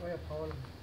我也跑了。